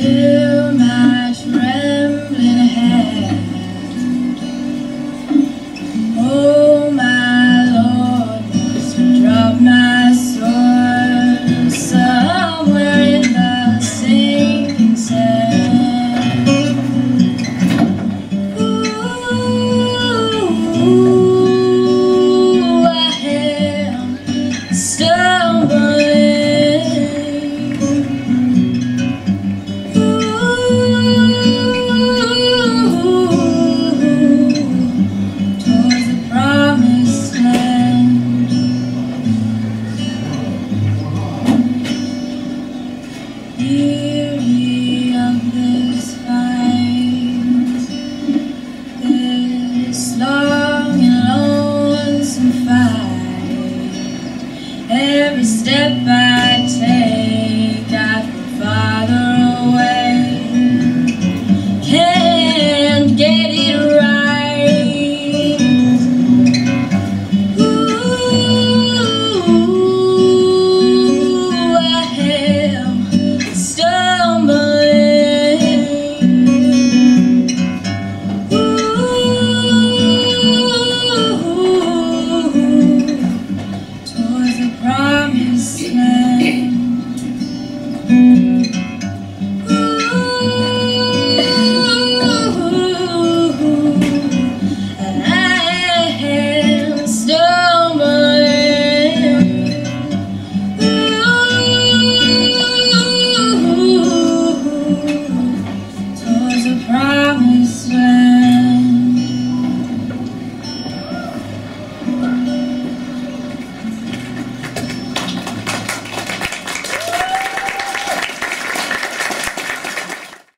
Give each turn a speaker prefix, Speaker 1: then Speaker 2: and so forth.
Speaker 1: still weary of this fight, this long and lonesome fight. Every step I promised land.